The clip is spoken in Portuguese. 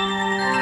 Música